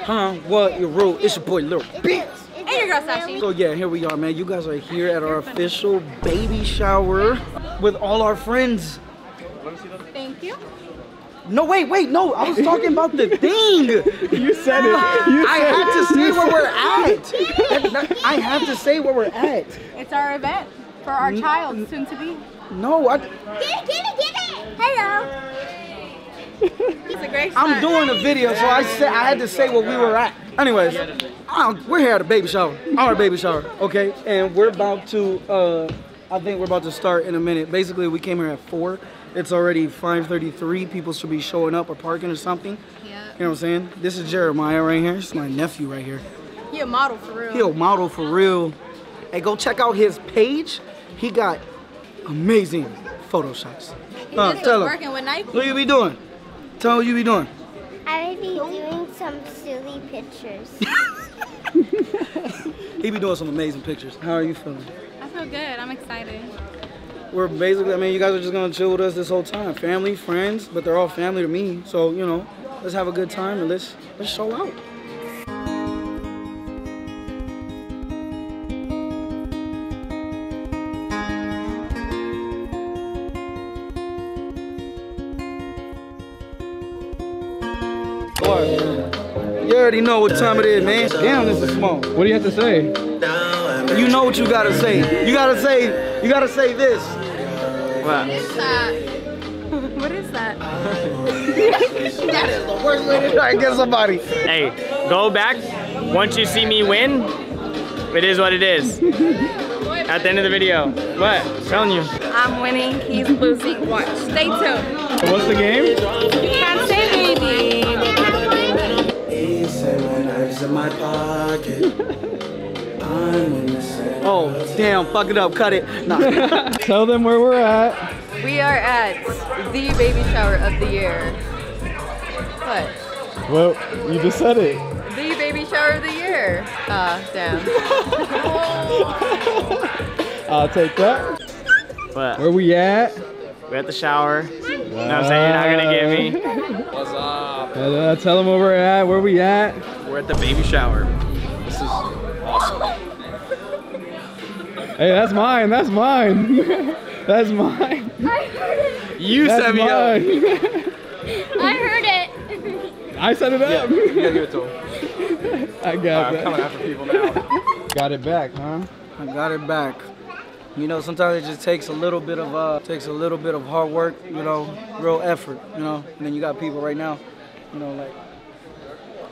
Huh? What? You're rude. It's your boy, Little Bitch. And your girl Sashi. So yeah, here we are, man. You guys are here at our official baby shower with all our friends. Thank you. No, wait, wait, no. I was talking about the thing. You said it. Ah. You I said had to it. say You where we're at. That- that- I have to say where we're at. It's our event for our child, soon to be. No, I, Get it, get it, get it. Hello. It's a great I'm doing a video, so I said I had to say where we were at. Anyways, we're here at a baby shower, our baby shower, okay? And we're about to, uh, I think we're about to start in a minute. Basically, we came here at four. It's already 5:33. People should be showing up or parking or something. Yeah. You know what I'm saying? This is Jeremiah right here. This is my nephew right here. He a model for real. He a model for real. Hey, go check out his page. He got amazing photo shots. He Uh, tell him. working with Nike. What you be doing? Tell him what you be doing. I would be doing some silly pictures. He be doing some amazing pictures. How are you feeling? I feel good. I'm excited. We're basically, I mean, you guys are just gonna chill with us this whole time. Family, friends, but they're all family to me. So, you know, let's have a good time and let's let's show out. Already know what time it is, man. Damn, this is small. What do you have to say? You know what you gotta say. You gotta say, you gotta say this. What is that? what is that? That is the worst way to try and get somebody. Hey, go back. Once you see me win, it is what it is. At the end of the video. What? I'm telling you. I'm winning. He's losing. Watch. Stay tuned. What's the game? Oh, damn, fuck it up, cut it. Nah. Tell them where we're at. We are at the baby shower of the year. What? Well, you just said it. The baby shower of the year. Ah, damn. I'll take that. What? Where we at? We're at the shower. You know what I'm saying? You're not gonna get me. What's up? Uh, tell them where we're at. Where we at? We're at the baby shower. This is awesome. Hey, that's mine. That's mine. that's mine. You That's set me up. I heard it. I set it up. You gotta give it to him. I got I'm coming after people now. Got it back, huh? I got it back. You know, sometimes it just takes a little bit of uh takes a little bit of hard work, you know, real effort, you know. And then you got people right now, you know, like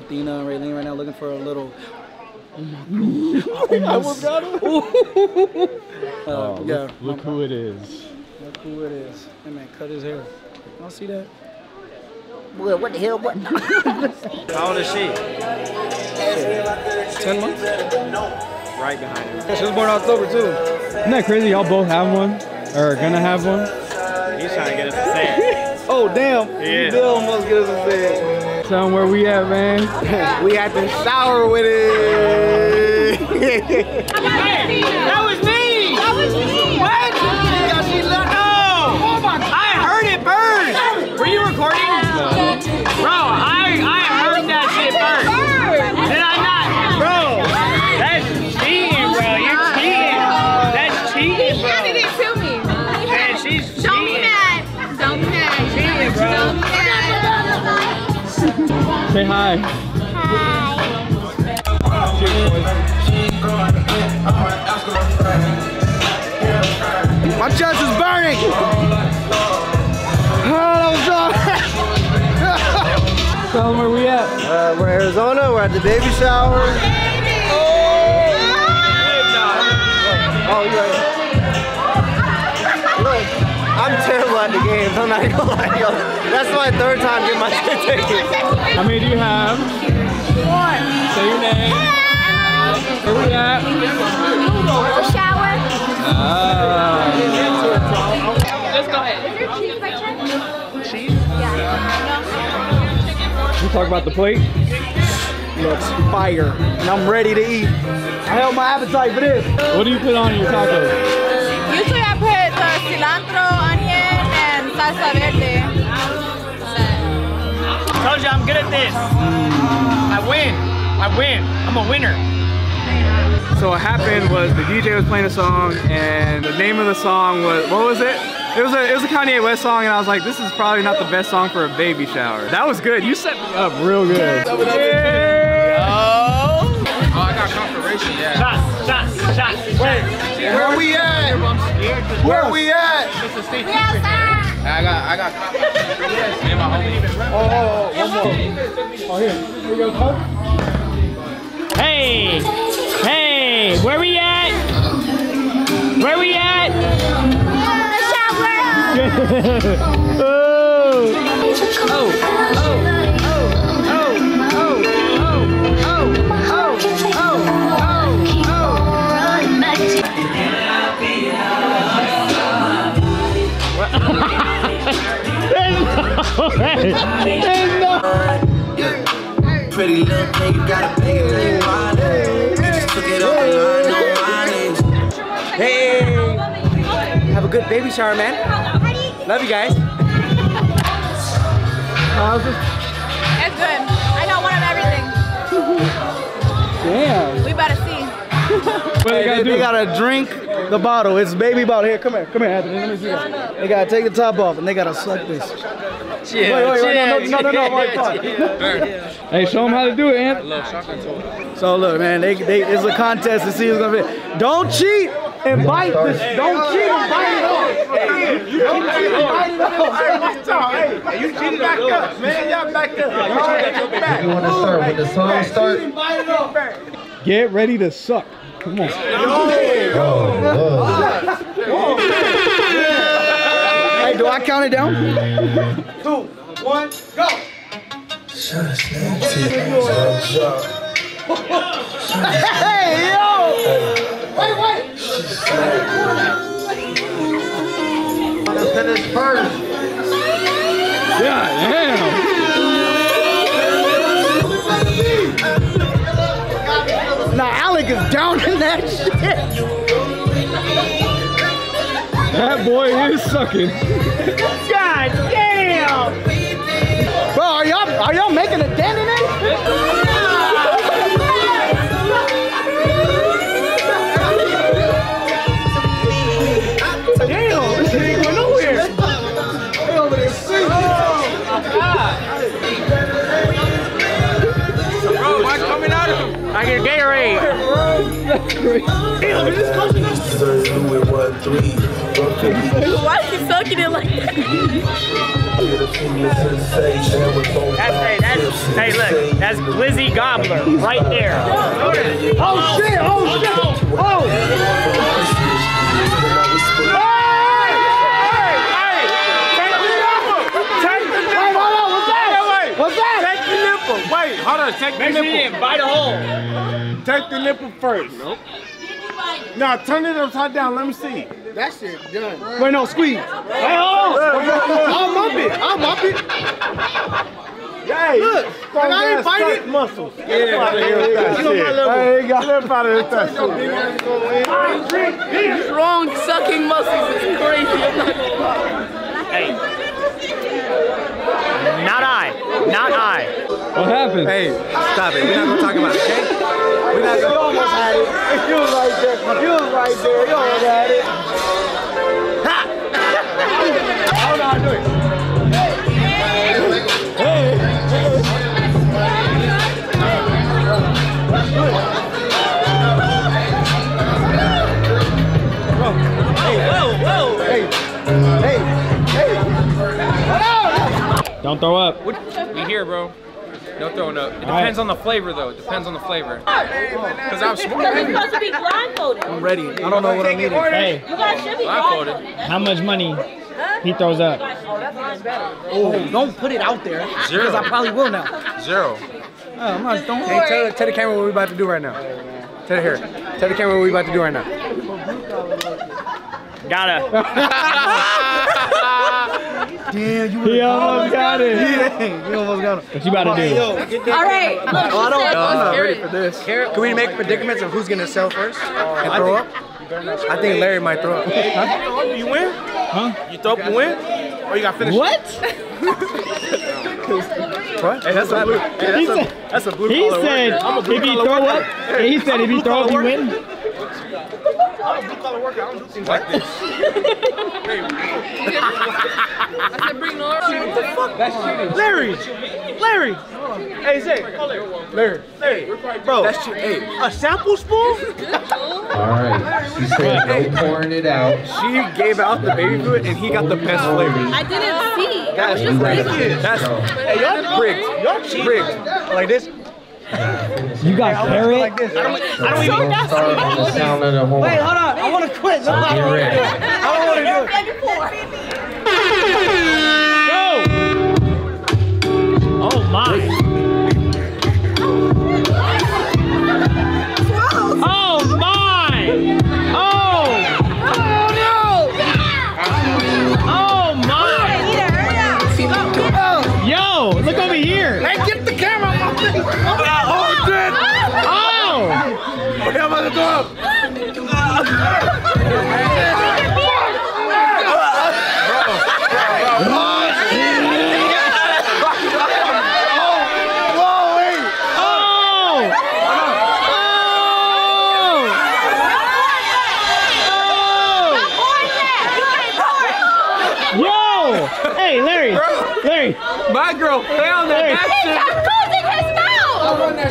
Athena and Raylene right now looking for a little I almost got it. uh, Oh, yeah. look, look who it is. Look who it is. Hey man, cut his hair. Y'all see that? Well, what the hell? What? How old is she? Ten months? No. Right behind her. Yeah, she was born in October too. Isn't that crazy? Y'all both have one, or gonna have one? He's trying to get us to say it. Oh damn! Yeah. You did almost get us to say it. Tell them where we at, man. we had to shower with it. Say hi. My chest is burning. Oh, that was dry. Tell them where we at. Uh, we're in Arizona. We're at the baby shower. I'm terrible at the games. I'm not gonna lie to y'all. That's my third time getting my shit taken. How many do you have? One. Say your name. Where we at? Shower. Ah. You talk about the plate. Looks fire, and I'm ready to eat. I held my appetite for this. What do you put on your tacos? Salsa verde. Tell Told you I'm good at this. I win. I win. I'm a winner. So what happened was the DJ was playing a song and the name of the song was, what was it? It was a it was a Kanye West song and I was like, this is probably not the best song for a baby shower. That was good. You set me up real good. Oh, I got confirmation, yeah. Shot, shot, shot. Wait. Where are we at? Where are we at? I got, I got confirmation. Me and my homie. Hey, hey, where we at? Where we at? oh. Oh, oh, oh, oh, Pretty little nigga got a big leg wide. Just took it off no money. Hey, have a good baby shower, man. Love you guys. It's good. I know one of everything. Damn. We better see. They Hey, gotta they, they gotta drink the bottle. It's baby bottle. Here, come here, come here, Anthony. Let me see that. They gotta take the top off and they gotta suck this. Wait, wait, wait, no, no, no, no, no, wait. Hey, show them how to do it, Ant. So look, man, they, they, it's a contest to see who's gonna be. Don't cheat and bite this. Don't cheat and bite it off. Don't cheat and bite it off. You cheated back up, man. Y'all back up. You wanna start when the song start? Bite it off. Get ready to suck. Come on. Hey, oh, do I count it down? Two, one, go. Hey, yo! Wait, wait. Yeah, damn. Now Alec is down in that shit. That boy is sucking. God damn! Bro, are y'all are y'all making a dent in it? Damn, this shit ain't going nowhere. They over there singing. Bro, why coming out of him? I get Gatorade. Why is he sucking it like that? That's hey, that's hey look, that's Glizzy Gobbler right there. Oh shit! Oh shit! Oh! Wait, hold on, what's that? What's that? Take the nipple. Wait, hold on. Take the Make sure you nipple. didn't bite a hole. Take the nipple first. Nope. Now turn it upside down. Let me see. That shit done. Wait, no, squeeze. Hey, hold on. I'll mop it. I'll mop it. Hey, look. and I ain't biting. muscles. Yeah, Get on my level. There you go. Slip out of that shit. Strong sucking muscles is crazy. I'm not gonna lie. Hey. Not I. Not I. What happened? Hey, stop it. We're not gonna talk about it, okay? We're not You gonna. almost had it. You was right there. You was right there. You almost had it. I don't know how to do it. Hey, hey, hey. Don't throw up. We here, bro. No throwing up. It right. depends on the flavor, though. It depends on the flavor. Cause I'm supposed to be blindfolded. I'm ready. I don't know what I'm eating. Hey, You guys should be Blindfolded. blindfolded. how much money he throws up? Oh, oh don't put it out there. Zero. Because I probably will now. Zero. Oh, I'm not, don't Hey, tell, tell the camera what we're about to do right now. Tell the here. Tell the camera what we're about to do right now. Gotta. Damn, you He almost got it. You almost got him. What you about to do? All right. Look, I don't- she said, I'm not ready for this. Can we make predicaments of who's gonna sell first uh, and throw up? I think Larry might throw up. You win? Huh? You throw up, you win? Or you got finished? What? What? Hey, that's a blue. Hey, that's, a, that's a blue He said worker. I'm a blue if you throw up, he said if you throw up, you win. I'm a blue. I don't do things like this. Larry! Larry! Hey, Zay. Larry. Larry. Bro, That's true. Hey, a sample spoon? Alright, she said no pouring it out. she gave out the baby food and he got the best oh. flavor. I didn't see. That's You? That's Hey, y'all rigged. Y'all cheat. Rigged. Like this? You got carrot. Like this. I don't, I don't So even. don't start on the sound of the horn. Wait, hold on. I want to quit. No, I don't wanna do it. I don't want to do it. Go. Oh my. Yo. Hey, Larry. Larry. My girl found that. Larry. that shit.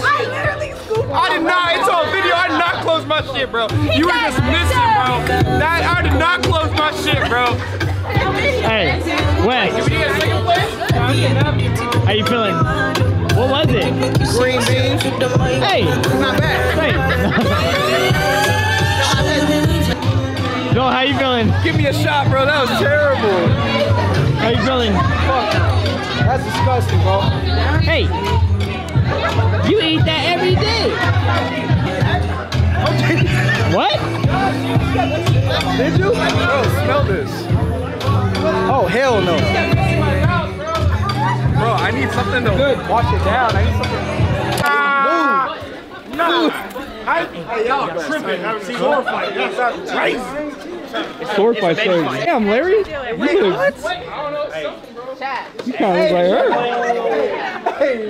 I literally I did not. It's on video. I did not close my shit, bro. You were just missing, bro. That I did not close my shit, bro. Hey, Wes. Did we get second place? How you feeling? What was it? Green beans. Hey. Not bad. Hey. Joel, how you feeling? Give me a shot, bro. That was terrible. You feeling? That's disgusting, bro. Hey. You eat that every day. what? Did you? Bro, smell this. Oh, hell no. Bro, I need something to wash it down. I need something. Ah, no. I, hey, y'all tripping. Sword fight. That's not crazy. Sword fight. Damn, Larry. You look, you kind of look like her.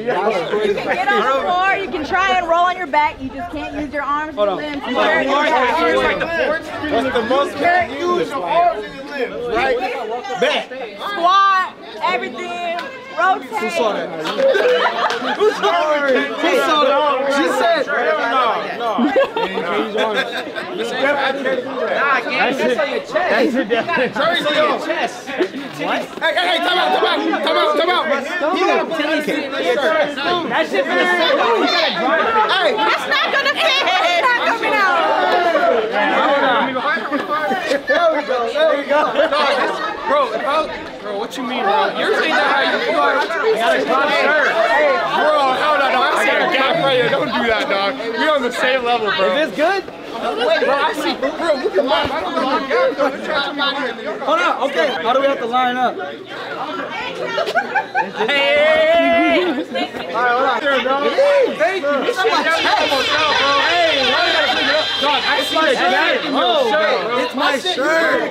Get on the floor. You can try and roll on your back. You just can't use your arms and limbs. You wear your back. That's the most can't use your arms and your limbs, right? Bet. Squat, everything. Rotate. Who saw that? Who saw that? Who saw that? She said. That's it. That's it. Definitely. Hey, hey, hey, time out, time out, time out, time out. That shit for the second. You gotta dry it. Hey, It's not gonna fit. It's not coming out. There we go. There we go. bro, how, bro, what you mean, bro? You're saying that how you feel. I got a crop shirt. Bro, hold on, dog. I got a gap right here. Don't do that, dog. We're on the same level, bro. Is this good? Wait, bro, I see. Bro, look at mine. I don't know my gap, though. They're trying to me Hold on. Okay. How do we have to line up? Hey! All right, hold on. Thank you. This shit down there almost out, bro. Hey, why you gotta clean it up? Dog, I see the jacket in your shirt, bro. It's my shirt.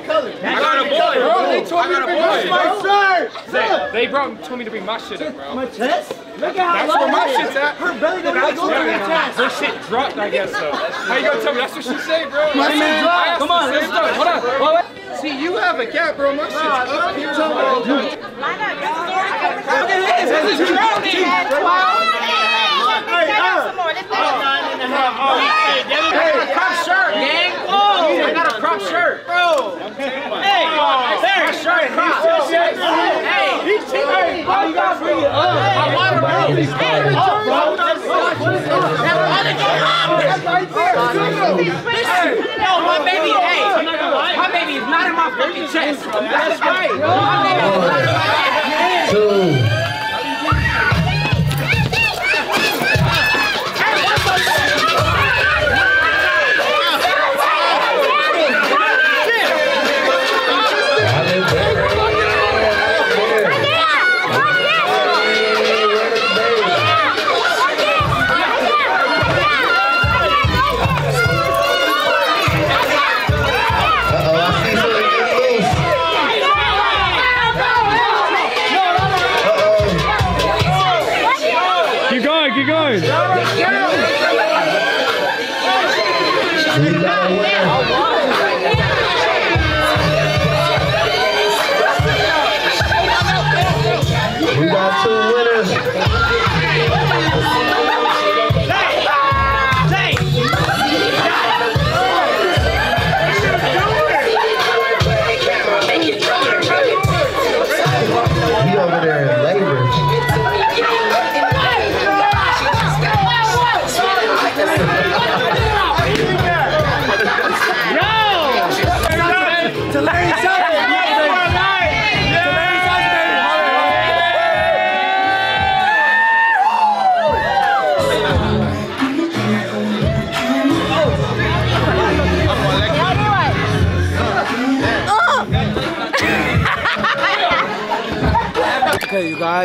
I got a boy, bro. They told me to bring my shirt. They brought told me to bring my shit up, bro. My chest. Look at That's where my shit's at. Her belly doesn't go where the chest. her shit dropped, I guess so. How you gonna tell me? That's what she said, bro. My shit dropped. Come on, let's go. Hold on. Wait. See, you have a gap, bro. My shit's up here. Line up. Look at this. This is drowning. And 12. Stand up some more. Let's go. Hey, crop shirt, uh, gang. Oh, I got a crop shirt, bro. Hey, there, my shirt crop. Hey, he's cheating. Oh, you gotta bring it up. Want to bro. Hey, oh, bro. That's right there. No, my baby, hey, my baby is not in my fucking chest. That's right. My baby is not in my chest. Two. Get out!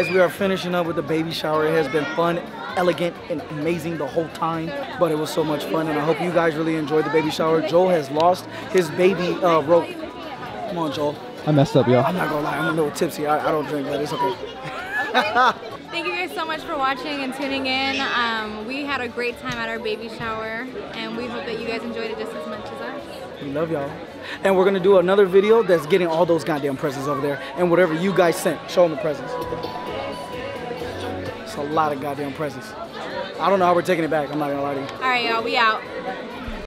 Guys, we are finishing up with the baby shower. It has been fun, elegant, and amazing the whole time. But it was so much fun, and I hope you guys really enjoyed the baby shower. Joel has lost his baby uh, rope. Come on, Joel. I messed up, y'all. I'm not gonna lie, I'm a little tipsy. I, I don't drink, but it's okay. Thank you guys so much for watching and tuning in. Um, we had a great time at our baby shower, and we hope that you guys enjoyed it just as much as us. We love y'all. And we're gonna do another video that's getting all those goddamn presents over there, and whatever you guys sent, show them the presents. A lot of goddamn presents. I don't know how we're taking it back. I'm not gonna lie to you. All right, y'all, we out.